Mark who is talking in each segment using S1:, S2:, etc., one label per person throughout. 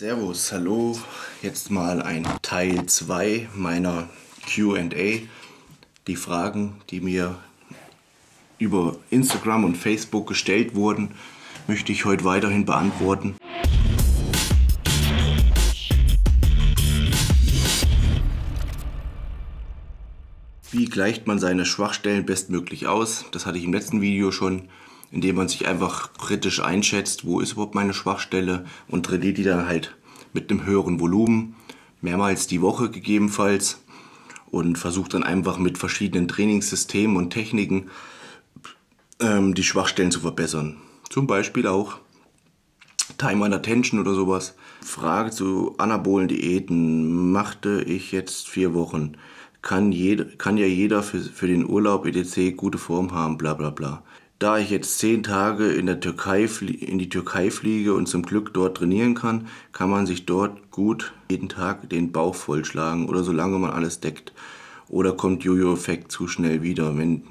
S1: Servus, hallo. Jetzt mal ein Teil 2 meiner QA. Die Fragen, die mir über Instagram und Facebook gestellt wurden, möchte ich heute weiterhin beantworten. Wie gleicht man seine Schwachstellen bestmöglich aus? Das hatte ich im letzten Video schon indem man sich einfach kritisch einschätzt, wo ist überhaupt meine Schwachstelle und trainiert die dann halt mit einem höheren Volumen, mehrmals die Woche gegebenenfalls und versucht dann einfach mit verschiedenen Trainingssystemen und Techniken ähm, die Schwachstellen zu verbessern. Zum Beispiel auch Time and Attention oder sowas. Frage zu anabolen Diäten. Machte ich jetzt vier Wochen. Kann, jeder, kann ja jeder für, für den Urlaub etc. gute Form haben, bla bla bla. Da ich jetzt zehn Tage in, der Türkei, in die Türkei fliege und zum Glück dort trainieren kann, kann man sich dort gut jeden Tag den Bauch vollschlagen oder solange man alles deckt. Oder kommt Jojo-Effekt zu schnell wieder, wenn,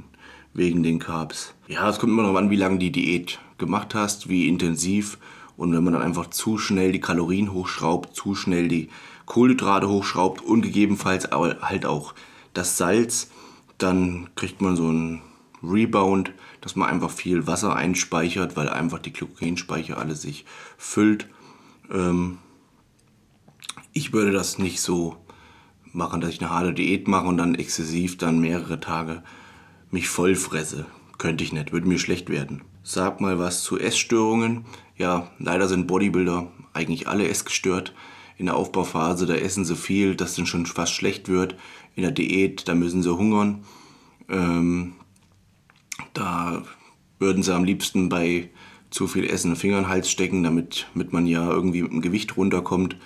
S1: wegen den Carbs. Ja, es kommt immer noch an, wie lange die Diät gemacht hast, wie intensiv. Und wenn man dann einfach zu schnell die Kalorien hochschraubt, zu schnell die Kohlenhydrate hochschraubt und gegebenenfalls halt auch das Salz, dann kriegt man so einen Rebound dass man einfach viel Wasser einspeichert, weil einfach die Glykogenspeicher alle sich füllt. Ähm, ich würde das nicht so machen, dass ich eine harte Diät mache und dann exzessiv dann mehrere Tage mich voll fresse. Könnte ich nicht, würde mir schlecht werden. Sag mal was zu Essstörungen. Ja, leider sind Bodybuilder eigentlich alle essgestört. In der Aufbauphase, da essen sie viel, dass dann schon fast schlecht wird. In der Diät, da müssen sie hungern. Ähm, da würden sie am liebsten bei zu viel Essen Finger in den Hals stecken, damit, damit man ja irgendwie mit dem Gewicht runterkommt.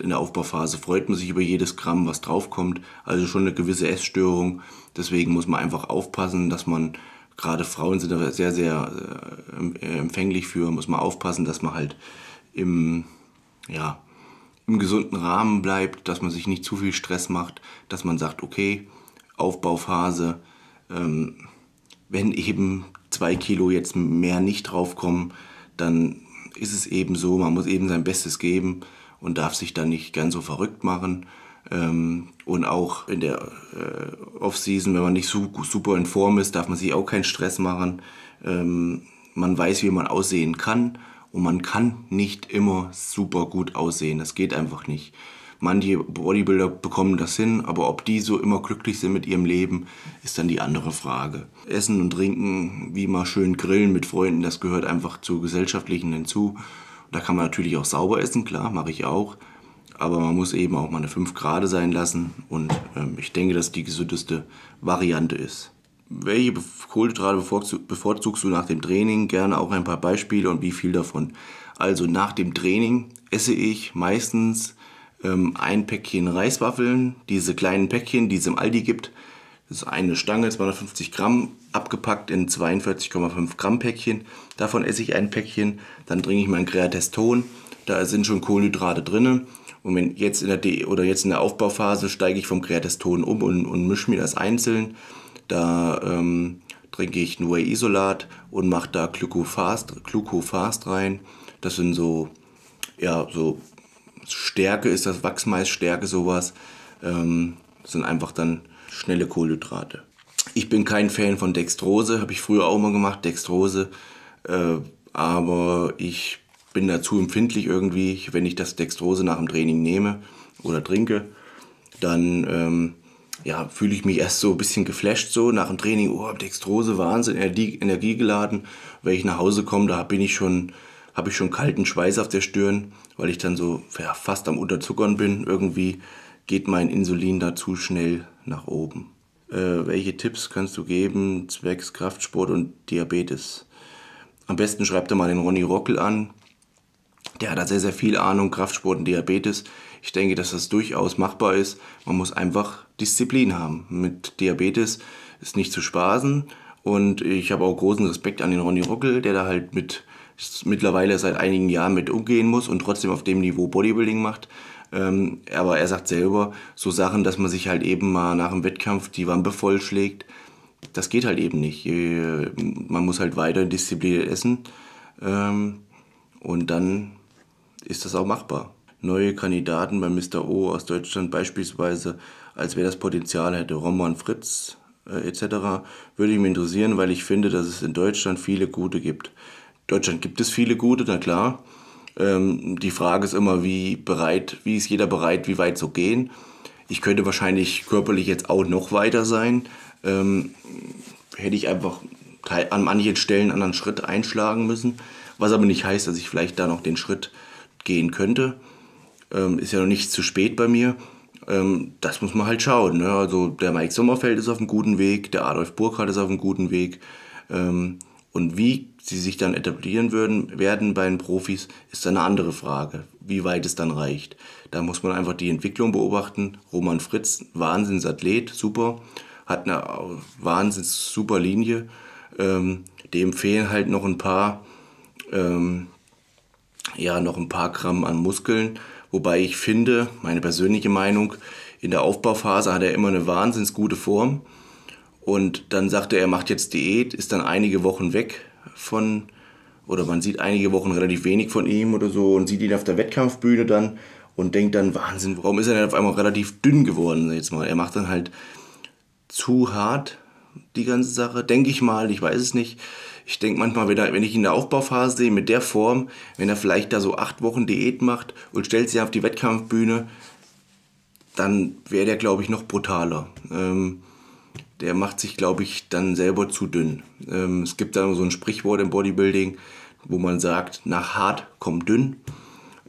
S1: In der Aufbauphase freut man sich über jedes Gramm, was draufkommt. Also schon eine gewisse Essstörung. Deswegen muss man einfach aufpassen, dass man, gerade Frauen sind da sehr, sehr äh, empfänglich für, muss man aufpassen, dass man halt im, ja, im gesunden Rahmen bleibt, dass man sich nicht zu viel Stress macht, dass man sagt, okay, Aufbauphase, ähm, wenn eben zwei Kilo jetzt mehr nicht draufkommen, dann ist es eben so, man muss eben sein Bestes geben und darf sich dann nicht ganz so verrückt machen. Ähm, und auch in der äh, Off-Season, wenn man nicht super in Form ist, darf man sich auch keinen Stress machen. Ähm, man weiß, wie man aussehen kann und man kann nicht immer super gut aussehen. Das geht einfach nicht. Manche Bodybuilder bekommen das hin, aber ob die so immer glücklich sind mit ihrem Leben, ist dann die andere Frage. Essen und Trinken, wie mal schön grillen mit Freunden, das gehört einfach zu gesellschaftlichen hinzu. Da kann man natürlich auch sauber essen, klar, mache ich auch. Aber man muss eben auch mal eine 5 Grad sein lassen und ähm, ich denke, dass die gesündeste Variante ist. Welche Kohlenhydrate bevorzugst du nach dem Training? Gerne auch ein paar Beispiele und wie viel davon. Also nach dem Training esse ich meistens ähm, ein Päckchen Reiswaffeln, diese kleinen Päckchen, die es im Aldi gibt. Das ist eine Stange, 250 Gramm, abgepackt in 42,5 Gramm Päckchen. Davon esse ich ein Päckchen, dann trinke ich mein Createston. Da sind schon Kohlenhydrate drin. Und wenn jetzt in der De oder jetzt in der Aufbauphase steige ich vom Createston um und, und mische mir das einzeln. Da ähm, trinke ich nur Isolat und mache da Glucofast, Glucofast rein. Das sind so, ja, so Stärke ist das, Wachsmaisstärke sowas. Ähm, sind einfach dann schnelle Kohlenhydrate. Ich bin kein Fan von Dextrose, habe ich früher auch mal gemacht, Dextrose. Äh, aber ich bin dazu empfindlich irgendwie, wenn ich das Dextrose nach dem Training nehme oder trinke, dann ähm, ja, fühle ich mich erst so ein bisschen geflasht so nach dem Training, oh, Dextrose, Wahnsinn, Energie, Energie geladen. Wenn ich nach Hause komme, da bin ich schon habe ich schon kalten Schweiß auf der Stirn, weil ich dann so ja, fast am Unterzuckern bin. Irgendwie geht mein Insulin da zu schnell nach oben. Äh, welche Tipps kannst du geben zwecks Kraftsport und Diabetes? Am besten schreibt er mal den Ronny Rockel an. Der hat da sehr, sehr viel Ahnung, Kraftsport und Diabetes. Ich denke, dass das durchaus machbar ist. Man muss einfach Disziplin haben. Mit Diabetes ist nicht zu spaßen. Und ich habe auch großen Respekt an den Ronny Rockel, der da halt mit mittlerweile seit einigen Jahren mit umgehen muss und trotzdem auf dem Niveau Bodybuilding macht. Ähm, aber er sagt selber, so Sachen, dass man sich halt eben mal nach dem Wettkampf die Wampe vollschlägt, das geht halt eben nicht. Man muss halt weiter diszipliniert essen ähm, und dann ist das auch machbar. neue Kandidaten bei Mr. O aus Deutschland beispielsweise, als wer das Potenzial hätte, Roman Fritz äh, etc., würde mich interessieren, weil ich finde, dass es in Deutschland viele gute gibt. Deutschland gibt es viele gute, na klar. Ähm, die Frage ist immer, wie bereit, wie ist jeder bereit, wie weit zu gehen. Ich könnte wahrscheinlich körperlich jetzt auch noch weiter sein. Ähm, hätte ich einfach an manchen Stellen einen anderen Schritt einschlagen müssen. Was aber nicht heißt, dass ich vielleicht da noch den Schritt gehen könnte. Ähm, ist ja noch nicht zu spät bei mir. Ähm, das muss man halt schauen. Ne? Also der Mike Sommerfeld ist auf einem guten Weg, der Adolf Burkhardt ist auf einem guten Weg. Ähm, und wie sie sich dann etablieren würden, werden bei den Profis, ist eine andere Frage, wie weit es dann reicht. Da muss man einfach die Entwicklung beobachten. Roman Fritz, Wahnsinnsathlet, super, hat eine wahnsinns super Linie. Ähm, dem fehlen halt noch ein paar, ähm, ja, noch ein paar Gramm an Muskeln. Wobei ich finde, meine persönliche Meinung, in der Aufbauphase hat er immer eine wahnsinns gute Form. Und dann sagt er, er macht jetzt Diät, ist dann einige Wochen weg von, oder man sieht einige Wochen relativ wenig von ihm oder so und sieht ihn auf der Wettkampfbühne dann und denkt dann, Wahnsinn, warum ist er denn auf einmal relativ dünn geworden jetzt mal? Er macht dann halt zu hart die ganze Sache, denke ich mal, ich weiß es nicht. Ich denke manchmal, wenn, er, wenn ich ihn in der Aufbauphase sehe, mit der Form, wenn er vielleicht da so acht Wochen Diät macht und stellt sich auf die Wettkampfbühne, dann wäre der, glaube ich, noch brutaler. Ähm, der macht sich, glaube ich, dann selber zu dünn. Ähm, es gibt da so ein Sprichwort im Bodybuilding, wo man sagt, nach hart kommt dünn.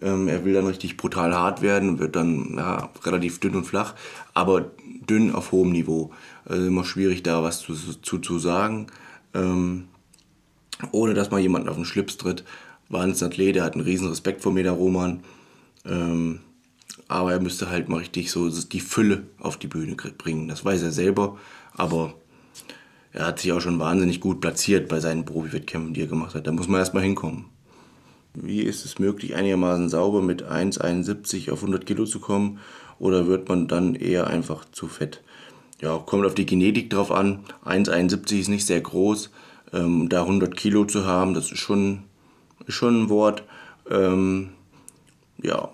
S1: Ähm, er will dann richtig brutal hart werden, wird dann ja, relativ dünn und flach, aber dünn auf hohem Niveau. Also immer schwierig da was zu, zu, zu sagen. Ähm, ohne dass mal jemand auf den Schlips tritt. Wahnsinn Athlet, der hat einen riesen Respekt vor mir, der Roman. Ähm, aber er müsste halt mal richtig so die Fülle auf die Bühne bringen. Das weiß er selber, aber er hat sich auch schon wahnsinnig gut platziert bei seinen Profi-Wettkämpfen, die er gemacht hat. Da muss man erstmal hinkommen. Wie ist es möglich, einigermaßen sauber mit 1,71 auf 100 Kilo zu kommen? Oder wird man dann eher einfach zu fett? Ja, kommt auf die Genetik drauf an. 1,71 ist nicht sehr groß. Ähm, da 100 Kilo zu haben, das ist schon, schon ein Wort. Ähm, ja,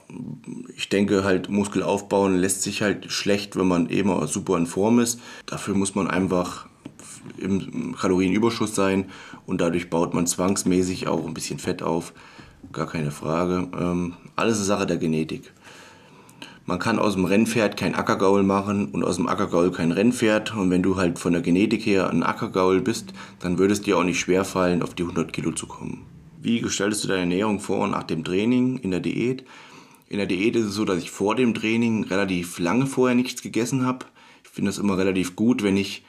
S1: ich denke halt, Muskel aufbauen lässt sich halt schlecht, wenn man eben super in Form ist. Dafür muss man einfach im Kalorienüberschuss sein und dadurch baut man zwangsmäßig auch ein bisschen Fett auf. Gar keine Frage. Ähm, alles eine Sache der Genetik. Man kann aus dem Rennpferd kein Ackergaul machen und aus dem Ackergaul kein Rennpferd. Und wenn du halt von der Genetik her ein Ackergaul bist, dann würde es dir auch nicht schwer fallen, auf die 100 Kilo zu kommen. Wie gestaltest du deine Ernährung vor und nach dem Training in der Diät? In der Diät ist es so, dass ich vor dem Training relativ lange vorher nichts gegessen habe. Ich finde es immer relativ gut, wenn ich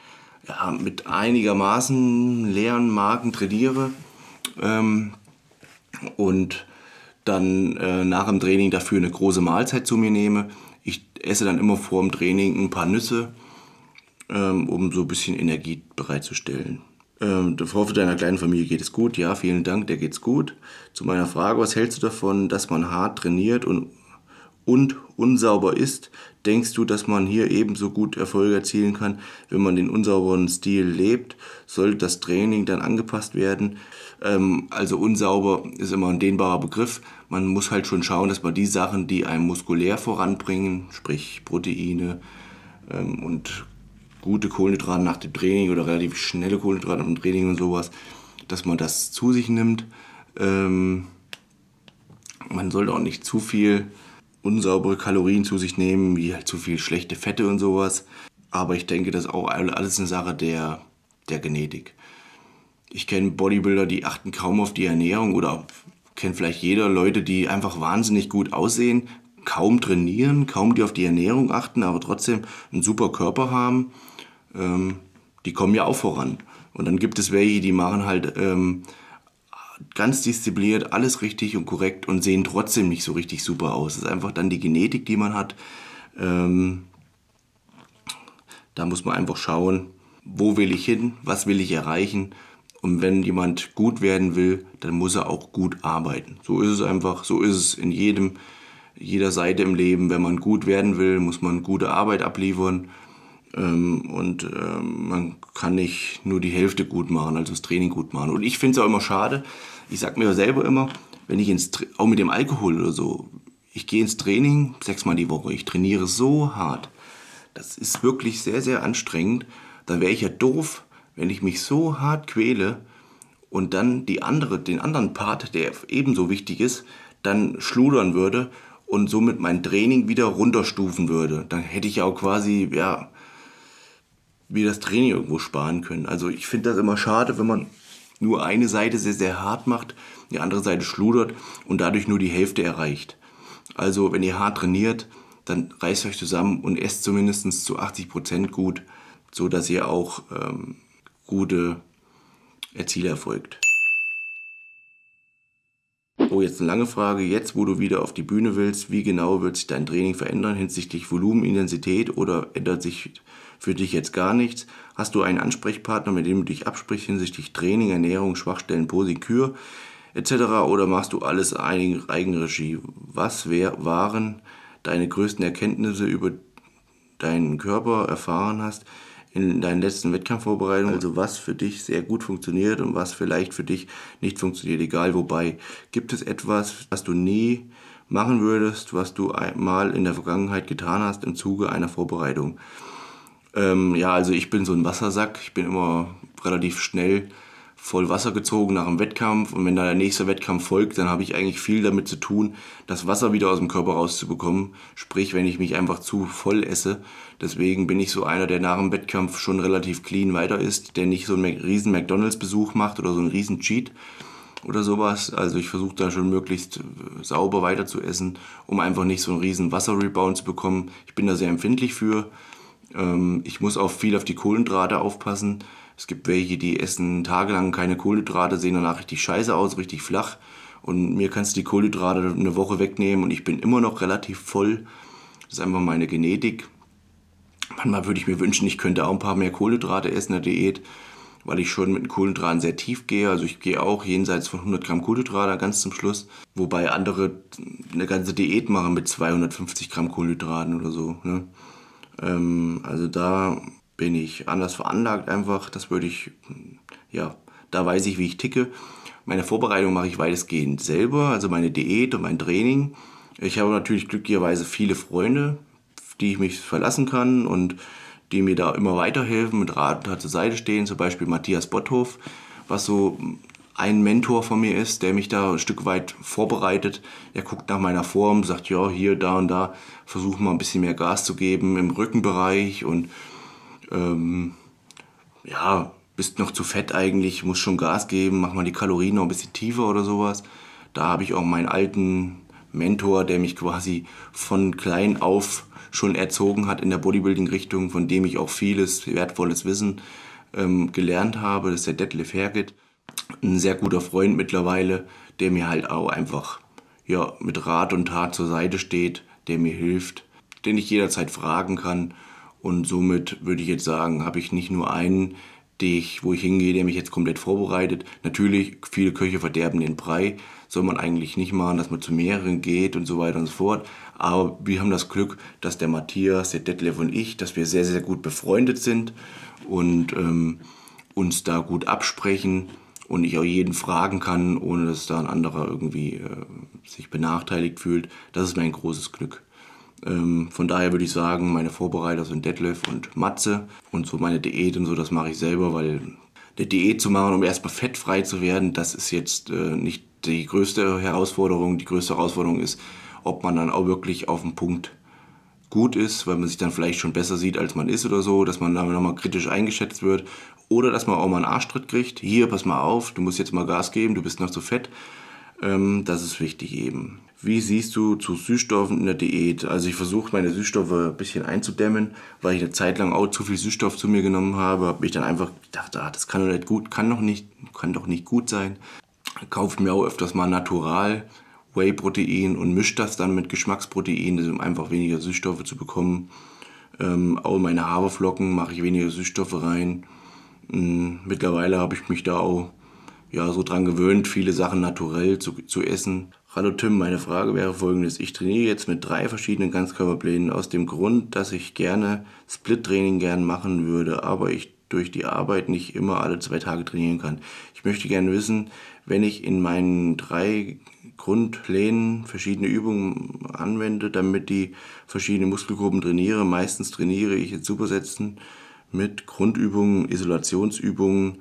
S1: ja, mit einigermaßen leeren Magen trainiere ähm, und dann äh, nach dem Training dafür eine große Mahlzeit zu mir nehme. Ich esse dann immer vor dem Training ein paar Nüsse, ähm, um so ein bisschen Energie bereitzustellen. Ähm, ich hoffe, deiner kleinen Familie geht es gut. Ja, vielen Dank, der geht's gut. Zu meiner Frage, was hältst du davon, dass man hart trainiert und, und unsauber ist? Denkst du, dass man hier ebenso gut Erfolge erzielen kann, wenn man den unsauberen Stil lebt? Sollte das Training dann angepasst werden? Ähm, also unsauber ist immer ein dehnbarer Begriff. Man muss halt schon schauen, dass man die Sachen, die einem muskulär voranbringen, sprich Proteine ähm, und gute Kohlenhydrate nach dem Training oder relativ schnelle Kohlenhydrate nach dem Training und sowas, dass man das zu sich nimmt. Ähm, man sollte auch nicht zu viel unsaubere Kalorien zu sich nehmen, wie halt zu viel schlechte Fette und sowas. Aber ich denke, das ist auch alles eine Sache der, der Genetik. Ich kenne Bodybuilder, die achten kaum auf die Ernährung oder kennt vielleicht jeder Leute, die einfach wahnsinnig gut aussehen, kaum trainieren, kaum die auf die Ernährung achten, aber trotzdem einen super Körper haben ähm, die kommen ja auch voran. Und dann gibt es welche, die machen halt ähm, ganz diszipliniert alles richtig und korrekt und sehen trotzdem nicht so richtig super aus. Das ist einfach dann die Genetik, die man hat. Ähm, da muss man einfach schauen, wo will ich hin, was will ich erreichen. Und wenn jemand gut werden will, dann muss er auch gut arbeiten. So ist es einfach, so ist es in jedem, jeder Seite im Leben. Wenn man gut werden will, muss man gute Arbeit abliefern. Ähm, und ähm, man kann nicht nur die Hälfte gut machen, also das Training gut machen. Und ich finde es auch immer schade, ich sage mir selber immer, wenn ich ins, auch mit dem Alkohol oder so, ich gehe ins Training sechsmal die Woche. Ich trainiere so hart. Das ist wirklich sehr, sehr anstrengend. Dann wäre ich ja doof, wenn ich mich so hart quäle und dann die andere, den anderen Part, der ebenso wichtig ist, dann schludern würde und somit mein Training wieder runterstufen würde. Dann hätte ich auch quasi, ja, wie das Training irgendwo sparen können. Also ich finde das immer schade, wenn man nur eine Seite sehr, sehr hart macht, die andere Seite schludert und dadurch nur die Hälfte erreicht. Also wenn ihr hart trainiert, dann reißt euch zusammen und esst zumindest zu 80 Prozent gut, so dass ihr auch ähm, gute Ziele erfolgt. Oh, jetzt eine lange Frage. Jetzt, wo du wieder auf die Bühne willst, wie genau wird sich dein Training verändern hinsichtlich Volumen, Intensität oder ändert sich für dich jetzt gar nichts? Hast du einen Ansprechpartner, mit dem du dich absprichst hinsichtlich Training, Ernährung, Schwachstellen, Posing, Kür etc. oder machst du alles Eigenregie? Was wär, waren deine größten Erkenntnisse über deinen Körper erfahren hast in deinen letzten Wettkampfvorbereitungen, also was für dich sehr gut funktioniert und was vielleicht für dich nicht funktioniert, egal wobei. Gibt es etwas, was du nie machen würdest, was du einmal in der Vergangenheit getan hast im Zuge einer Vorbereitung? Ähm, ja, also ich bin so ein Wassersack, ich bin immer relativ schnell voll Wasser gezogen nach dem Wettkampf und wenn da der nächste Wettkampf folgt, dann habe ich eigentlich viel damit zu tun, das Wasser wieder aus dem Körper rauszubekommen. Sprich, wenn ich mich einfach zu voll esse. Deswegen bin ich so einer, der nach dem Wettkampf schon relativ clean weiter ist, der nicht so einen riesen McDonalds-Besuch macht oder so einen riesen Cheat oder sowas. Also ich versuche da schon möglichst äh, sauber weiter zu essen, um einfach nicht so einen riesen Wasserrebound zu bekommen. Ich bin da sehr empfindlich für. Ähm, ich muss auch viel auf die Kohlenhydrate aufpassen es gibt welche, die essen tagelang keine Kohlenhydrate, sehen danach richtig scheiße aus, richtig flach. Und mir kannst du die Kohlenhydrate eine Woche wegnehmen und ich bin immer noch relativ voll. Das ist einfach meine Genetik. Manchmal würde ich mir wünschen, ich könnte auch ein paar mehr Kohlenhydrate essen in der Diät, weil ich schon mit den Kohlenhydraten sehr tief gehe. Also ich gehe auch jenseits von 100 Gramm Kohlenhydrate ganz zum Schluss. Wobei andere eine ganze Diät machen mit 250 Gramm Kohlenhydraten oder so. Ne? Ähm, also da bin ich anders veranlagt einfach. Das würde ich, ja, da weiß ich, wie ich ticke. Meine Vorbereitung mache ich weitestgehend selber, also meine Diät und mein Training. Ich habe natürlich glücklicherweise viele Freunde, die ich mich verlassen kann und die mir da immer weiterhelfen, mit Rat zur Seite stehen. Zum Beispiel Matthias Botthoff, was so ein Mentor von mir ist, der mich da ein Stück weit vorbereitet. Er guckt nach meiner Form, sagt, ja, hier, da und da, versuchen mal ein bisschen mehr Gas zu geben im Rückenbereich und ähm, ja, bist noch zu fett eigentlich, muss schon Gas geben, mach mal die Kalorien noch ein bisschen tiefer oder sowas. Da habe ich auch meinen alten Mentor, der mich quasi von klein auf schon erzogen hat in der Bodybuilding-Richtung, von dem ich auch vieles wertvolles Wissen ähm, gelernt habe. Das ist der Detlef Herget, ein sehr guter Freund mittlerweile, der mir halt auch einfach ja, mit Rat und Tat zur Seite steht, der mir hilft, den ich jederzeit fragen kann und somit würde ich jetzt sagen, habe ich nicht nur einen, ich, wo ich hingehe, der mich jetzt komplett vorbereitet. Natürlich, viele Köche verderben den Brei. Soll man eigentlich nicht machen, dass man zu mehreren geht und so weiter und so fort. Aber wir haben das Glück, dass der Matthias, der Detlef und ich, dass wir sehr, sehr gut befreundet sind und ähm, uns da gut absprechen und ich auch jeden fragen kann, ohne dass da ein anderer irgendwie äh, sich benachteiligt fühlt. Das ist mein großes Glück. Ähm, von daher würde ich sagen, meine Vorbereiter sind Detlef und Matze. Und so meine Diät und so, das mache ich selber, weil eine Diät zu machen, um erstmal fettfrei zu werden, das ist jetzt äh, nicht die größte Herausforderung. Die größte Herausforderung ist, ob man dann auch wirklich auf den Punkt gut ist, weil man sich dann vielleicht schon besser sieht, als man ist oder so, dass man dann nochmal kritisch eingeschätzt wird. Oder dass man auch mal einen Arschtritt kriegt. Hier, pass mal auf, du musst jetzt mal Gas geben, du bist noch zu fett. Ähm, das ist wichtig eben. Wie siehst du zu Süßstoffen in der Diät? Also ich versuche meine Süßstoffe ein bisschen einzudämmen, weil ich eine Zeit lang auch zu viel Süßstoff zu mir genommen habe. Habe ich dann einfach gedacht, ah, das kann doch nicht gut, kann doch nicht, kann doch nicht gut sein. Kaufe mir auch öfters mal Natural Whey-Protein und mische das dann mit Geschmacksprotein, um einfach weniger Süßstoffe zu bekommen. Ähm, auch meine Haferflocken mache ich weniger Süßstoffe rein. Ähm, mittlerweile habe ich mich da auch ja, so dran gewöhnt, viele Sachen naturell zu, zu essen. Hallo Tim, meine Frage wäre folgendes. Ich trainiere jetzt mit drei verschiedenen Ganzkörperplänen aus dem Grund, dass ich gerne Split-Training gern machen würde, aber ich durch die Arbeit nicht immer alle zwei Tage trainieren kann. Ich möchte gerne wissen, wenn ich in meinen drei Grundplänen verschiedene Übungen anwende, damit die verschiedenen Muskelgruppen trainiere. Meistens trainiere ich in Supersätzen mit Grundübungen, Isolationsübungen,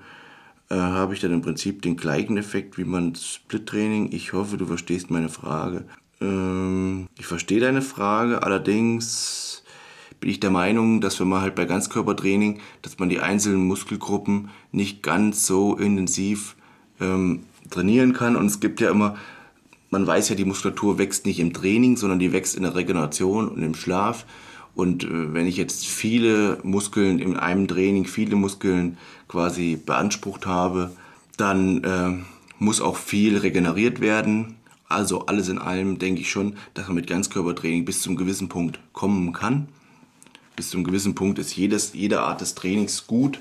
S1: äh, habe ich dann im Prinzip den gleichen Effekt wie man Split-Training. Ich hoffe, du verstehst meine Frage. Ähm, ich verstehe deine Frage, allerdings bin ich der Meinung, dass wenn man halt bei Ganzkörpertraining, dass man die einzelnen Muskelgruppen nicht ganz so intensiv ähm, trainieren kann. Und es gibt ja immer man weiß ja, die Muskulatur wächst nicht im Training, sondern die wächst in der Regeneration und im Schlaf. Und äh, wenn ich jetzt viele Muskeln in einem Training, viele Muskeln quasi beansprucht habe, dann äh, muss auch viel regeneriert werden. Also alles in allem denke ich schon, dass man mit Ganzkörpertraining bis zum gewissen Punkt kommen kann. Bis zum gewissen Punkt ist jedes, jede Art des Trainings gut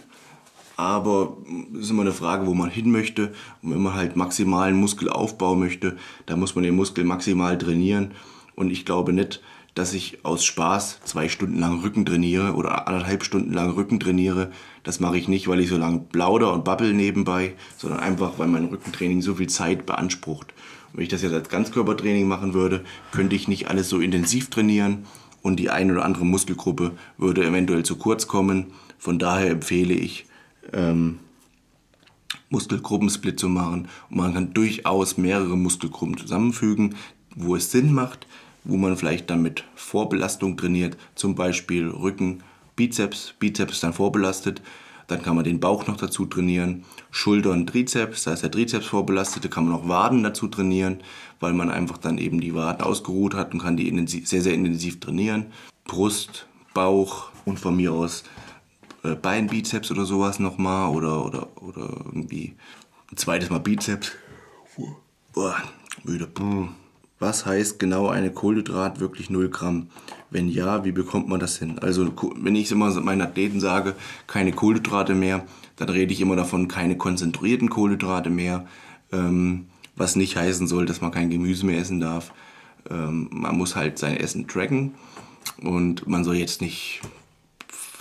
S1: aber es ist immer eine Frage, wo man hin möchte. Und wenn man halt maximalen Muskelaufbau möchte, dann muss man den Muskel maximal trainieren. Und ich glaube nicht, dass ich aus Spaß zwei Stunden lang Rücken trainiere oder anderthalb Stunden lang Rücken trainiere. Das mache ich nicht, weil ich so lange plauder und babbel nebenbei, sondern einfach, weil mein Rückentraining so viel Zeit beansprucht. Und wenn ich das jetzt als Ganzkörpertraining machen würde, könnte ich nicht alles so intensiv trainieren und die eine oder andere Muskelgruppe würde eventuell zu kurz kommen. Von daher empfehle ich, ähm, Muskelgruppensplit zu machen. Und man kann durchaus mehrere Muskelgruppen zusammenfügen, wo es Sinn macht, wo man vielleicht dann mit Vorbelastung trainiert, zum Beispiel Rücken, Bizeps, Bizeps dann vorbelastet. Dann kann man den Bauch noch dazu trainieren, Schultern, Trizeps, da ist der Trizeps vorbelastet, kann man auch Waden dazu trainieren, weil man einfach dann eben die Waden ausgeruht hat und kann die sehr, sehr intensiv trainieren. Brust, Bauch und von mir aus äh, Beinbizeps oder sowas nochmal oder, oder, oder irgendwie ein zweites Mal Bizeps. Boah, müde. Was heißt genau eine Kohlenhydrat wirklich 0 Gramm? Wenn ja, wie bekommt man das hin? Also wenn ich immer meinen Athleten sage, keine Kohlenhydrate mehr, dann rede ich immer davon, keine konzentrierten Kohlenhydrate mehr, ähm, was nicht heißen soll, dass man kein Gemüse mehr essen darf. Ähm, man muss halt sein Essen tracken und man soll jetzt nicht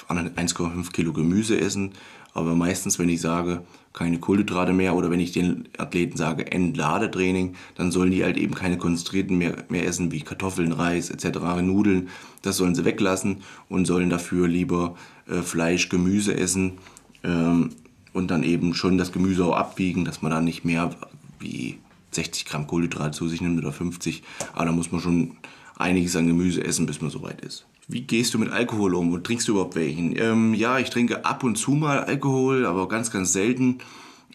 S1: 1,5 Kilo Gemüse essen. Aber meistens, wenn ich sage, keine Kohlenhydrate mehr oder wenn ich den Athleten sage, Entladetraining, dann sollen die halt eben keine konzentrierten mehr, mehr essen wie Kartoffeln, Reis etc., Nudeln. Das sollen sie weglassen und sollen dafür lieber äh, Fleisch, Gemüse essen ähm, und dann eben schon das Gemüse auch abwiegen, dass man dann nicht mehr wie 60 Gramm Kohlenhydrate zu sich nimmt oder 50. Aber da muss man schon einiges an Gemüse essen, bis man soweit ist. Wie gehst du mit Alkohol um und trinkst du überhaupt welchen? Ähm, ja, ich trinke ab und zu mal Alkohol, aber ganz, ganz selten.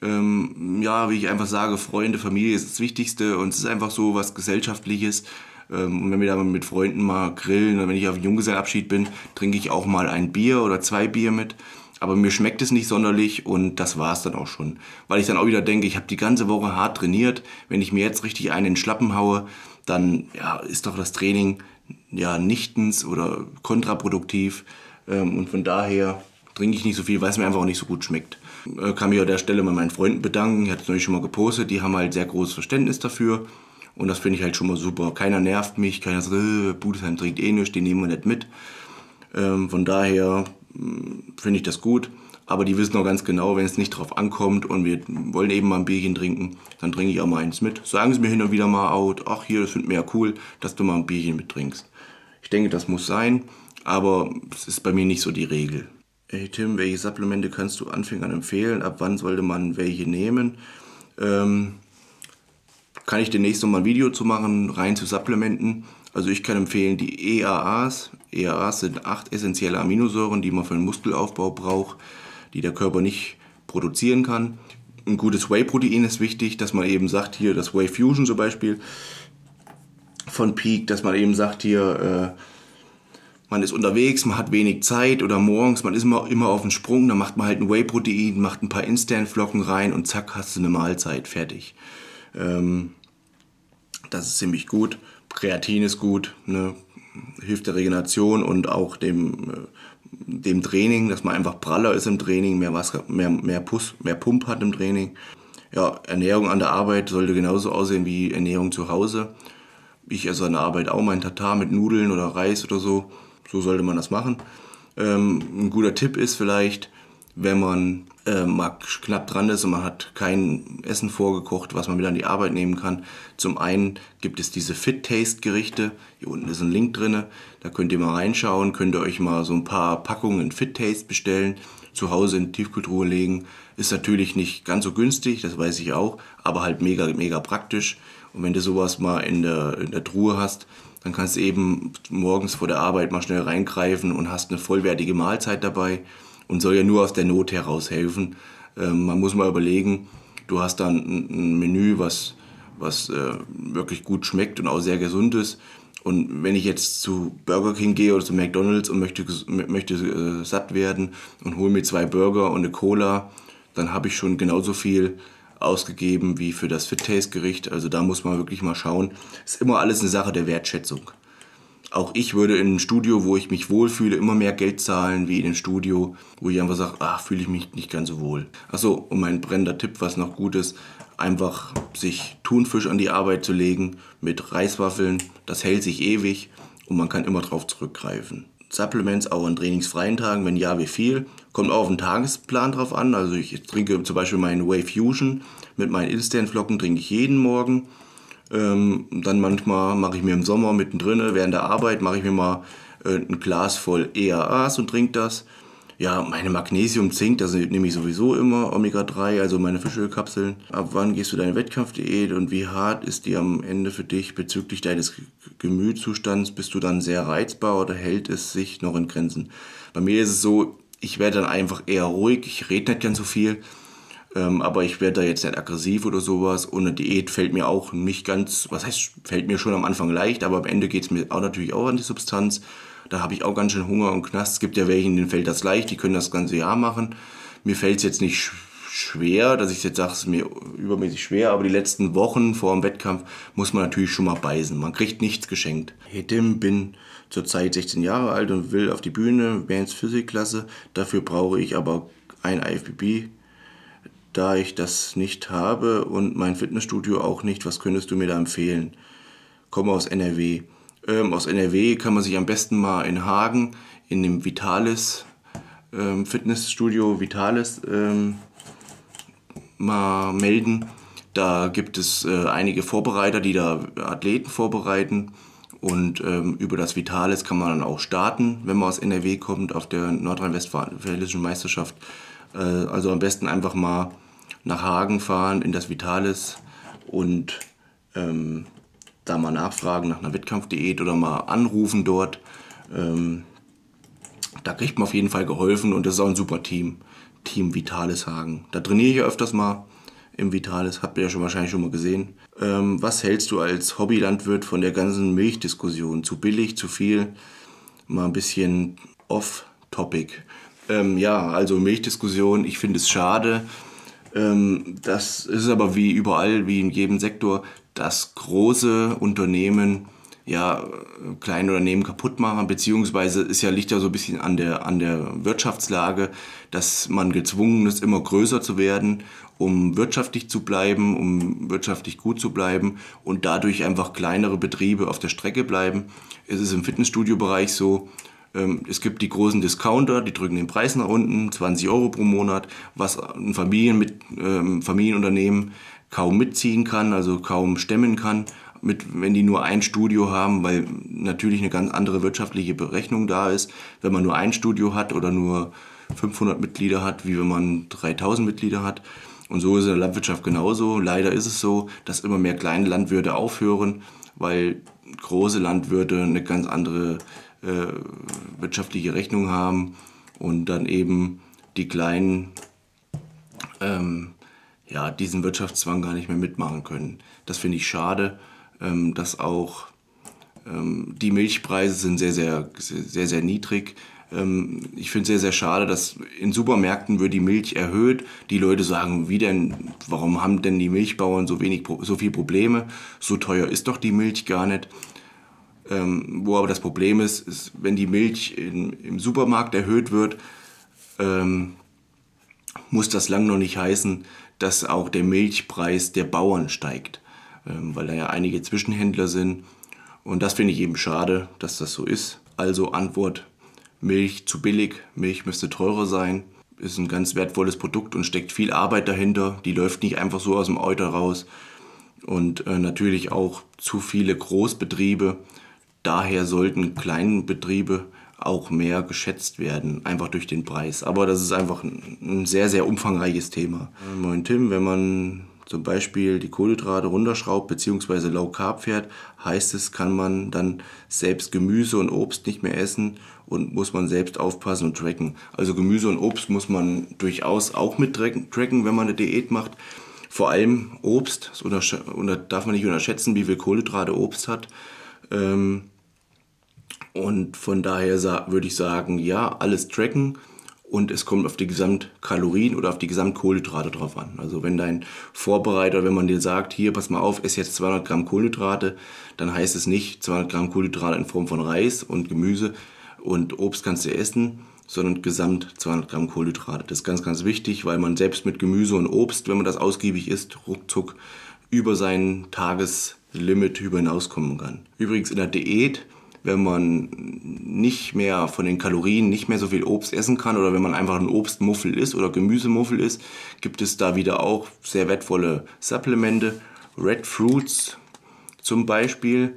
S1: Ähm, ja, wie ich einfach sage, Freunde, Familie ist das Wichtigste und es ist einfach so was Gesellschaftliches. Ähm, und wenn wir da mit Freunden mal grillen oder wenn ich auf einen Junggesellenabschied bin, trinke ich auch mal ein Bier oder zwei Bier mit. Aber mir schmeckt es nicht sonderlich und das war es dann auch schon. Weil ich dann auch wieder denke, ich habe die ganze Woche hart trainiert. Wenn ich mir jetzt richtig einen in Schlappen haue, dann ja, ist doch das Training ja, nichtens oder kontraproduktiv. Ähm, und von daher trinke ich nicht so viel, weil es mir einfach auch nicht so gut schmeckt. Äh, kann mich an der Stelle mal meinen Freunden bedanken. Ich hatte es neulich schon mal gepostet. Die haben halt sehr großes Verständnis dafür. Und das finde ich halt schon mal super. Keiner nervt mich, keiner sagt, äh, Budesheim trinkt eh nichts, den nehmen wir nicht mit. Ähm, von daher mm, finde ich das gut. Aber die wissen auch ganz genau, wenn es nicht drauf ankommt und wir wollen eben mal ein Bierchen trinken, dann trinke ich auch mal eins mit. Sagen sie mir hin und wieder mal out, ach hier, das findet mir ja cool, dass du mal ein Bierchen mittrinkst. Ich denke, das muss sein, aber es ist bei mir nicht so die Regel. Hey Tim, welche Supplemente kannst du Anfängern empfehlen? Ab wann sollte man welche nehmen? Ähm, kann ich demnächst noch mal ein Video zu machen, rein zu Supplementen. Also ich kann empfehlen die EAAs. EAAs sind acht essentielle Aminosäuren, die man für den Muskelaufbau braucht die der Körper nicht produzieren kann. Ein gutes Whey-Protein ist wichtig, dass man eben sagt, hier das Whey Fusion zum Beispiel von Peak, dass man eben sagt, hier, äh, man ist unterwegs, man hat wenig Zeit oder morgens, man ist immer, immer auf dem Sprung, dann macht man halt ein Whey-Protein, macht ein paar Instant-Flocken rein und zack, hast du eine Mahlzeit, fertig. Ähm, das ist ziemlich gut. Kreatin ist gut, ne? hilft der Regeneration und auch dem äh, dem Training, dass man einfach praller ist im Training, mehr, was, mehr, mehr, Puss, mehr Pump hat im Training. Ja, Ernährung an der Arbeit sollte genauso aussehen wie Ernährung zu Hause. Ich esse an der Arbeit auch meinen Tatar mit Nudeln oder Reis oder so. So sollte man das machen. Ähm, ein guter Tipp ist vielleicht, wenn man äh, mal knapp dran ist und man hat kein Essen vorgekocht, was man mit an die Arbeit nehmen kann. Zum einen gibt es diese Fit Taste Gerichte. Hier unten ist ein Link drin. Da könnt ihr mal reinschauen, könnt ihr euch mal so ein paar Packungen Fit Taste bestellen, zu Hause in die Tiefkultur legen. Ist natürlich nicht ganz so günstig, das weiß ich auch, aber halt mega, mega praktisch. Und wenn du sowas mal in der, in der Truhe hast, dann kannst du eben morgens vor der Arbeit mal schnell reingreifen und hast eine vollwertige Mahlzeit dabei und soll ja nur aus der Not heraus helfen. Ähm, man muss mal überlegen, du hast dann ein, Menü, was, was äh, wirklich gut schmeckt und auch sehr gesund ist. Und wenn ich jetzt zu Burger King gehe oder zu McDonald's und möchte, möchte äh, satt werden und hole mir zwei Burger und eine Cola, dann habe ich schon genauso viel ausgegeben wie für das Fit Taste Gericht. Also da muss man wirklich mal schauen. Ist immer alles eine Sache der Wertschätzung. Auch ich würde in einem Studio, wo ich mich wohlfühle, immer mehr Geld zahlen wie in einem Studio, wo ich einfach sage, ach, fühle ich mich nicht ganz so wohl. Achso, und mein brennender Tipp, was noch gut ist, einfach sich Thunfisch an die Arbeit zu legen mit Reiswaffeln. Das hält sich ewig und man kann immer drauf zurückgreifen. Supplements auch an trainingsfreien Tagen, wenn ja, wie viel. Kommt auch auf den Tagesplan drauf an. Also ich trinke zum Beispiel meinen Wave Fusion mit meinen Instant-Flocken, trinke ich jeden Morgen. Ähm, dann manchmal mache ich mir im Sommer mittendrin, während der Arbeit, mache ich mir mal äh, ein Glas voll EAAs und trinke das. Ja, meine Magnesium, Zink, das nehme ich sowieso immer, Omega-3, also meine Fischölkapseln. Ab wann gehst du deine Wettkampfdiät und wie hart ist die am Ende für dich bezüglich deines Gemütszustands? Bist du dann sehr reizbar oder hält es sich noch in Grenzen? Bei mir ist es so, ich werde dann einfach eher ruhig, ich rede nicht ganz so viel ähm, aber ich werde da jetzt nicht aggressiv oder sowas. Und eine Diät fällt mir auch nicht ganz, was heißt, fällt mir schon am Anfang leicht, aber am Ende geht es mir auch natürlich auch an die Substanz. Da habe ich auch ganz schön Hunger und Knast. Es gibt ja welche, denen fällt das leicht, die können das ganze Jahr machen. Mir fällt es jetzt nicht schwer, dass ich jetzt sage, es ist mir übermäßig schwer, aber die letzten Wochen vor dem Wettkampf muss man natürlich schon mal beißen. Man kriegt nichts geschenkt. Hey Tim, bin zurzeit 16 Jahre alt und will auf die Bühne, Bands Physikklasse. Dafür brauche ich aber ein IFBB da ich das nicht habe und mein Fitnessstudio auch nicht, was könntest du mir da empfehlen? Komme aus NRW. Ähm, aus NRW kann man sich am besten mal in Hagen in dem Vitalis ähm, Fitnessstudio Vitalis ähm, mal melden. Da gibt es äh, einige Vorbereiter, die da Athleten vorbereiten. Und ähm, über das Vitalis kann man dann auch starten, wenn man aus NRW kommt, auf der nordrhein-westfälischen Meisterschaft. Äh, also am besten einfach mal nach Hagen fahren, in das Vitalis und ähm, da mal nachfragen nach einer Wettkampfdiät oder mal anrufen dort. Ähm, da kriegt man auf jeden Fall geholfen und das ist auch ein super Team. Team Vitalis Hagen. Da trainiere ich öfters mal im Vitalis, habt ihr ja schon wahrscheinlich schon mal gesehen. Ähm, was hältst du als Hobbylandwirt von der ganzen Milchdiskussion? Zu billig, zu viel? Mal ein bisschen off-topic. Ähm, ja, also Milchdiskussion, ich finde es schade, ähm, das ist aber wie überall, wie in jedem Sektor, dass große Unternehmen ja, kleine Unternehmen kaputt machen, beziehungsweise ist ja, liegt ja so ein bisschen an der, an der Wirtschaftslage, dass man gezwungen ist, immer größer zu werden, um wirtschaftlich zu bleiben, um wirtschaftlich gut zu bleiben und dadurch einfach kleinere Betriebe auf der Strecke bleiben. Es ist im Fitnessstudio-Bereich so, ähm, es gibt die großen Discounter, die drücken den Preis nach unten, 20 Euro pro Monat, was ein Familien mit, ähm, Familienunternehmen kaum mitziehen kann, also kaum stemmen kann, mit, wenn die nur ein Studio haben, weil natürlich eine ganz andere wirtschaftliche Berechnung da ist, wenn man nur ein Studio hat oder nur 500 Mitglieder hat, wie wenn man 3000 Mitglieder hat. Und so ist in der Landwirtschaft genauso. Leider ist es so, dass immer mehr kleine Landwirte aufhören, weil große Landwirte eine ganz andere äh, wirtschaftliche Rechnung haben und dann eben die Kleinen ähm, ja, diesen Wirtschaftszwang gar nicht mehr mitmachen können. Das finde ich schade, ähm, dass auch ähm, die Milchpreise sind sehr, sehr, sehr, sehr niedrig. Ähm, ich finde es sehr, sehr schade, dass in Supermärkten wird die Milch erhöht. Die Leute sagen, wie denn, warum haben denn die Milchbauern so wenig, so viel Probleme? So teuer ist doch die Milch gar nicht. Ähm, wo aber das Problem ist, ist, wenn die Milch in, im Supermarkt erhöht wird, ähm, muss das lang noch nicht heißen, dass auch der Milchpreis der Bauern steigt, ähm, weil da ja einige Zwischenhändler sind. Und das finde ich eben schade, dass das so ist. Also Antwort, Milch zu billig, Milch müsste teurer sein. ist ein ganz wertvolles Produkt und steckt viel Arbeit dahinter. Die läuft nicht einfach so aus dem Euter raus. Und äh, natürlich auch zu viele Großbetriebe. Daher sollten kleine Betriebe auch mehr geschätzt werden, einfach durch den Preis. Aber das ist einfach ein, ein sehr, sehr umfangreiches Thema. Moin Tim, wenn man zum Beispiel die Kohlenhydrate runterschraubt bzw. Low Carb fährt, heißt es, kann man dann selbst Gemüse und Obst nicht mehr essen und muss man selbst aufpassen und tracken. Also Gemüse und Obst muss man durchaus auch mit tracken, wenn man eine Diät macht. Vor allem Obst, das darf man nicht unterschätzen, wie viel Kohlenhydrate Obst hat. Ähm, und von daher würde ich sagen, ja, alles tracken und es kommt auf die Gesamtkalorien oder auf die Gesamtkohlenhydrate drauf an. Also wenn dein Vorbereiter, wenn man dir sagt, hier, pass mal auf, ess jetzt 200 Gramm Kohlenhydrate, dann heißt es nicht 200 Gramm Kohlenhydrate in Form von Reis und Gemüse und Obst kannst du essen, sondern gesamt 200 Gramm Kohlenhydrate. Das ist ganz, ganz wichtig, weil man selbst mit Gemüse und Obst, wenn man das ausgiebig isst, ruckzuck über sein Tageslimit hinauskommen kann. Übrigens in der Diät wenn man nicht mehr von den Kalorien nicht mehr so viel Obst essen kann oder wenn man einfach ein Obstmuffel ist oder Gemüsemuffel ist, gibt es da wieder auch sehr wertvolle Supplemente. Red Fruits zum Beispiel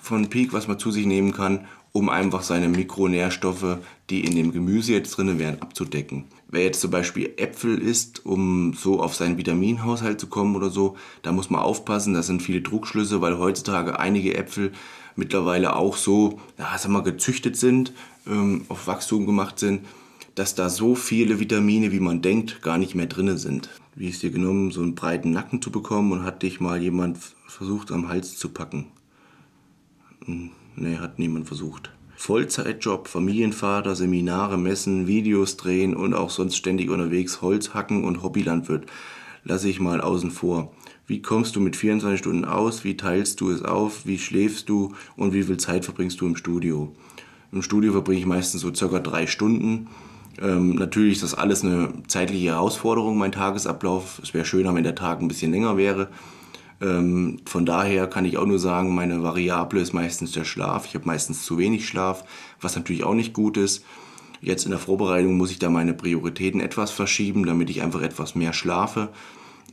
S1: von Peak, was man zu sich nehmen kann, um einfach seine Mikronährstoffe, die in dem Gemüse jetzt drin wären, abzudecken. Wer jetzt zum Beispiel Äpfel isst, um so auf seinen Vitaminhaushalt zu kommen oder so, da muss man aufpassen, das sind viele Druckschlüsse, weil heutzutage einige Äpfel mittlerweile auch so, ja, sagen wir, gezüchtet sind, ähm, auf Wachstum gemacht sind, dass da so viele Vitamine, wie man denkt, gar nicht mehr drin sind. Wie ist dir genommen, so einen breiten Nacken zu bekommen und hat dich mal jemand versucht am Hals zu packen? Hm, nee, hat niemand versucht. Vollzeitjob, Familienvater, Seminare, Messen, Videos drehen und auch sonst ständig unterwegs, Holz hacken und Hobbylandwirt. Lasse ich mal außen vor. Wie kommst du mit 24 Stunden aus? Wie teilst du es auf? Wie schläfst du? Und wie viel Zeit verbringst du im Studio? Im Studio verbringe ich meistens so circa drei Stunden. Ähm, natürlich ist das alles eine zeitliche Herausforderung, mein Tagesablauf. Es wäre schöner, wenn der Tag ein bisschen länger wäre. Ähm, von daher kann ich auch nur sagen, meine Variable ist meistens der Schlaf. Ich habe meistens zu wenig Schlaf, was natürlich auch nicht gut ist. Jetzt in der Vorbereitung muss ich da meine Prioritäten etwas verschieben, damit ich einfach etwas mehr schlafe.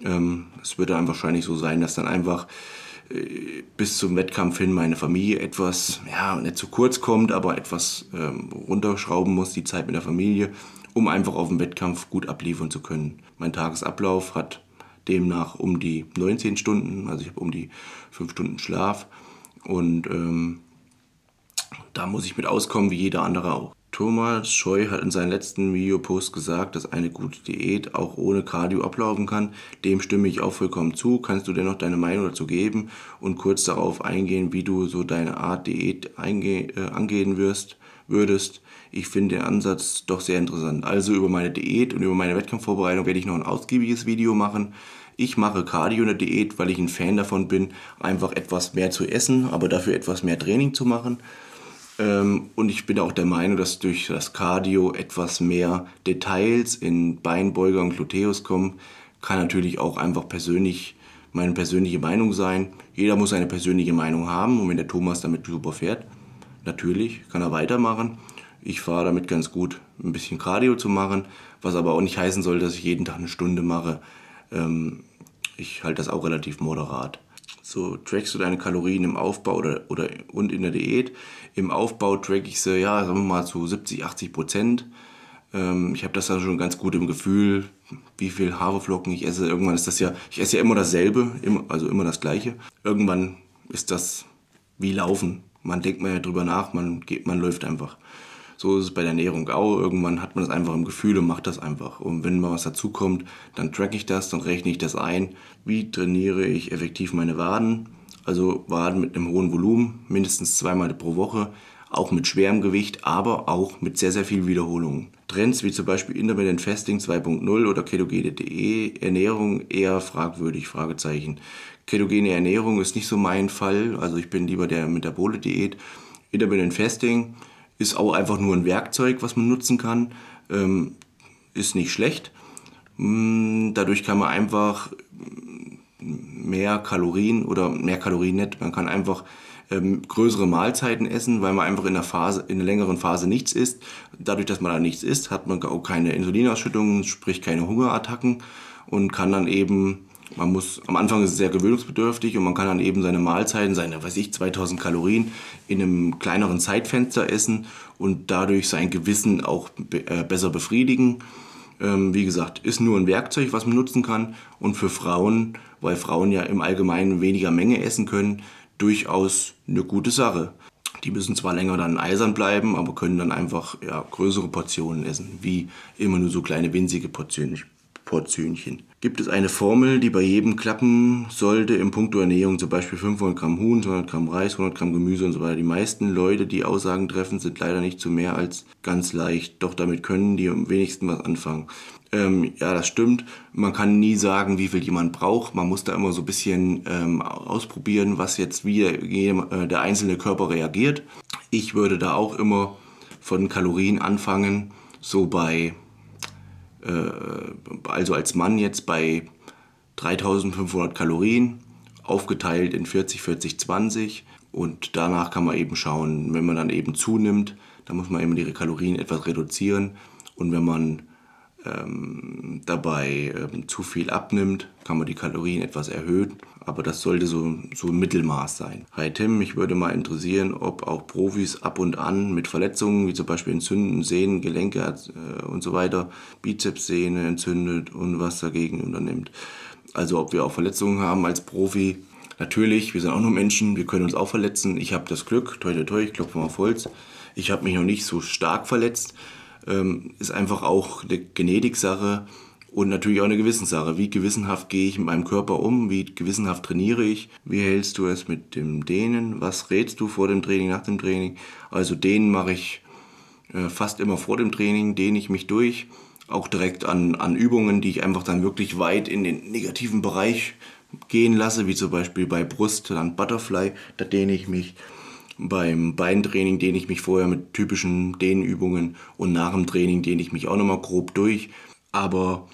S1: Ähm, es wird dann wahrscheinlich so sein, dass dann einfach äh, bis zum Wettkampf hin meine Familie etwas, ja, nicht zu kurz kommt, aber etwas ähm, runterschrauben muss, die Zeit mit der Familie, um einfach auf dem Wettkampf gut abliefern zu können. Mein Tagesablauf hat demnach um die 19 Stunden, also ich habe um die 5 Stunden Schlaf und ähm, da muss ich mit auskommen, wie jeder andere auch. Thomas Scheu hat in seinem letzten Videopost gesagt, dass eine gute Diät auch ohne Cardio ablaufen kann. Dem stimme ich auch vollkommen zu. Kannst du dennoch deine Meinung dazu geben und kurz darauf eingehen, wie du so deine Art Diät äh, angehen wirst, würdest? Ich finde den Ansatz doch sehr interessant. Also über meine Diät und über meine Wettkampfvorbereitung werde ich noch ein ausgiebiges Video machen. Ich mache Cardio in der Diät, weil ich ein Fan davon bin, einfach etwas mehr zu essen, aber dafür etwas mehr Training zu machen. Ähm, und ich bin auch der Meinung, dass durch das Cardio etwas mehr Details in Beinbeuger und Gluteus kommen. Kann natürlich auch einfach persönlich meine persönliche Meinung sein. Jeder muss eine persönliche Meinung haben und wenn der Thomas damit super fährt, natürlich kann er weitermachen. Ich fahre damit ganz gut, ein bisschen Cardio zu machen, was aber auch nicht heißen soll, dass ich jeden Tag eine Stunde mache. Ähm, ich halte das auch relativ moderat. So trackst du deine Kalorien im Aufbau oder, oder und in der Diät. Im Aufbau track ich sie, ja, sagen wir mal zu 70, 80 Prozent. Ähm, ich habe das dann schon ganz gut im Gefühl, wie viel Haferflocken ich esse. Irgendwann ist das ja, ich esse ja immer dasselbe, immer, also immer das Gleiche. Irgendwann ist das wie Laufen. Man denkt mal ja drüber nach, man, geht, man läuft einfach. So ist es bei der Ernährung auch. Irgendwann hat man das einfach im Gefühl und macht das einfach. Und wenn mal was dazukommt, dann track ich das, dann rechne ich das ein. Wie trainiere ich effektiv meine Waden? Also Waden mit einem hohen Volumen, mindestens zweimal pro Woche, auch mit schwerem Gewicht, aber auch mit sehr, sehr viel Wiederholungen. Trends wie zum Beispiel Intermittent Fasting 2.0 oder ketogene Ernährung eher fragwürdig, Fragezeichen. Ketogene Ernährung ist nicht so mein Fall, also ich bin lieber der Metabole-Diät. Intermittent Fasting ist auch einfach nur ein Werkzeug, was man nutzen kann. Ähm, ist nicht schlecht. Mm, dadurch kann man einfach mehr Kalorien oder mehr Kalorien nicht. Man kann einfach ähm, größere Mahlzeiten essen, weil man einfach in der Phase, in einer längeren Phase nichts isst. Dadurch, dass man da nichts isst, hat man auch keine Insulinausschüttungen, sprich keine Hungerattacken und kann dann eben man muss, am Anfang ist es sehr gewöhnungsbedürftig und man kann dann eben seine Mahlzeiten, seine, weiß ich, 2000 Kalorien in einem kleineren Zeitfenster essen und dadurch sein Gewissen auch be äh, besser befriedigen. Ähm, wie gesagt, ist nur ein Werkzeug, was man nutzen kann und für Frauen, weil Frauen ja im Allgemeinen weniger Menge essen können, durchaus eine gute Sache. Die müssen zwar länger dann eisern bleiben, aber können dann einfach ja, größere Portionen essen, wie immer nur so kleine winzige Portionen. Portionchen. Gibt es eine Formel, die bei jedem klappen sollte im Punkto Ernährung, zum Beispiel 500 Gramm Huhn, 200 Gramm Reis, 100 Gramm Gemüse und so weiter. Die meisten Leute, die Aussagen treffen, sind leider nicht zu mehr als ganz leicht. Doch damit können die am wenigsten was anfangen. Ähm, ja, das stimmt. Man kann nie sagen, wie viel jemand braucht. Man muss da immer so ein bisschen ähm, ausprobieren, was jetzt wie der, äh, der einzelne Körper reagiert. Ich würde da auch immer von Kalorien anfangen, so bei also als Mann jetzt bei 3500 Kalorien, aufgeteilt in 40, 40, 20. Und danach kann man eben schauen, wenn man dann eben zunimmt, dann muss man eben die Kalorien etwas reduzieren. Und wenn man ähm, dabei ähm, zu viel abnimmt, kann man die Kalorien etwas erhöhen. Aber das sollte so, so ein Mittelmaß sein. Hi Tim, mich würde mal interessieren, ob auch Profis ab und an mit Verletzungen, wie zum Beispiel Entzünden, Sehnen, Gelenke äh, und so weiter, Bizepssehne entzündet und was dagegen unternimmt. Also ob wir auch Verletzungen haben als Profi. Natürlich, wir sind auch nur Menschen, wir können uns auch verletzen. Ich habe das Glück, toi toi toi, ich klopfe mal auf Holz. Ich habe mich noch nicht so stark verletzt ähm, ist einfach auch eine Genetiksache und natürlich auch eine Gewissenssache. Wie gewissenhaft gehe ich mit meinem Körper um? Wie gewissenhaft trainiere ich? Wie hältst du es mit dem Dehnen? Was rätst du vor dem Training, nach dem Training? Also Dehnen mache ich äh, fast immer vor dem Training, dehne ich mich durch. Auch direkt an, an Übungen, die ich einfach dann wirklich weit in den negativen Bereich gehen lasse, wie zum Beispiel bei Brust, dann Butterfly, da dehne ich mich. Beim Beintraining dehne ich mich vorher mit typischen Dehnübungen und nach dem Training dehne ich mich auch nochmal grob durch. Aber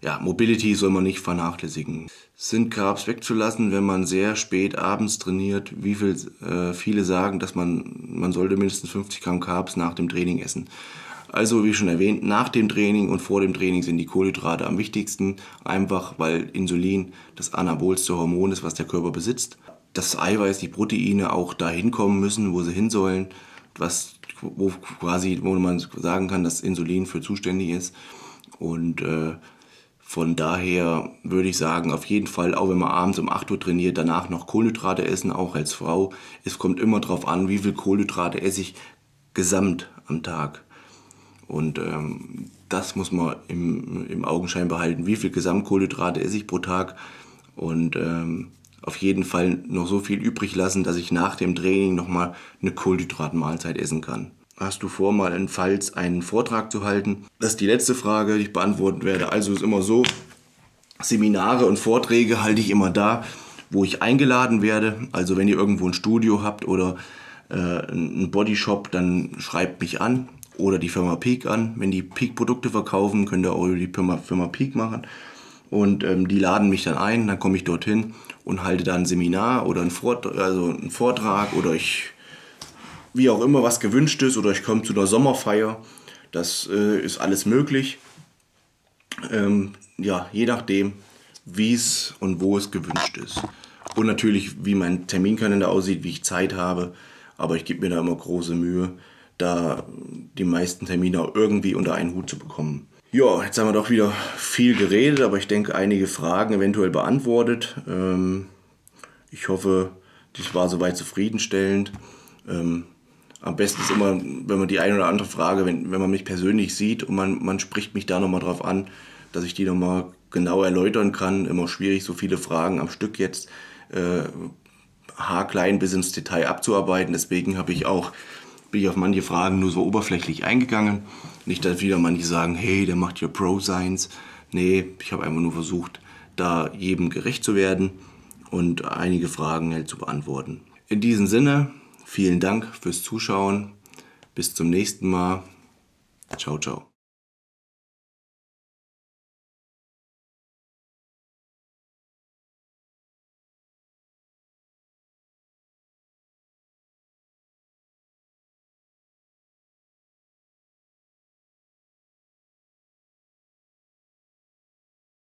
S1: ja, Mobility soll man nicht vernachlässigen. Sind Carbs wegzulassen, wenn man sehr spät abends trainiert? Wie viel, äh, viele sagen, dass man, man sollte mindestens 50 Gramm Carbs nach dem Training essen. Also wie schon erwähnt, nach dem Training und vor dem Training sind die Kohlenhydrate am wichtigsten, einfach weil Insulin das anabolste Hormon ist, was der Körper besitzt das Eiweiß, die Proteine auch dahin kommen müssen, wo sie hin sollen, was, wo quasi, wo man sagen kann, dass Insulin für zuständig ist. Und äh, von daher würde ich sagen, auf jeden Fall, auch wenn man abends um 8 Uhr trainiert, danach noch Kohlenhydrate essen, auch als Frau. Es kommt immer darauf an, wie viel Kohlenhydrate esse ich gesamt am Tag. Und ähm, das muss man im, im Augenschein behalten. Wie viel Gesamtkohlenhydrate esse ich pro Tag? Und ähm, auf jeden Fall noch so viel übrig lassen, dass ich nach dem Training nochmal eine Kohlenhydratmahlzeit essen kann. Hast du vor, mal in Pfalz einen Vortrag zu halten? Das ist die letzte Frage, die ich beantworten werde. Also ist immer so, Seminare und Vorträge halte ich immer da, wo ich eingeladen werde. Also wenn ihr irgendwo ein Studio habt oder äh, einen Bodyshop, dann schreibt mich an oder die Firma Peak an. Wenn die Peak Produkte verkaufen, könnt ihr auch die Firma, Firma Peak machen. Und ähm, die laden mich dann ein, dann komme ich dorthin und halte da ein Seminar oder einen, Vort also einen Vortrag oder ich, wie auch immer, was gewünscht ist oder ich komme zu einer Sommerfeier. Das äh, ist alles möglich. Ähm, ja, je nachdem, wie es und wo es gewünscht ist. Und natürlich, wie mein Terminkalender aussieht, wie ich Zeit habe. Aber ich gebe mir da immer große Mühe, da die meisten Termine irgendwie unter einen Hut zu bekommen. Ja, jetzt haben wir doch wieder viel geredet, aber ich denke, einige Fragen eventuell beantwortet. Ähm, ich hoffe, dies war soweit zufriedenstellend. Ähm, am besten ist immer, wenn man die eine oder andere Frage, wenn, wenn man mich persönlich sieht und man, man spricht mich da nochmal drauf an, dass ich die nochmal genau erläutern kann. Immer schwierig, so viele Fragen am Stück jetzt äh, haarklein bis ins Detail abzuarbeiten. Deswegen habe ich auch bin ich auf manche Fragen nur so oberflächlich eingegangen. Nicht, dass wieder manche sagen, hey, der macht ja Pro-Science. Nee, ich habe einfach nur versucht, da jedem gerecht zu werden und einige Fragen halt zu beantworten. In diesem Sinne, vielen Dank fürs Zuschauen. Bis zum nächsten Mal. Ciao, ciao.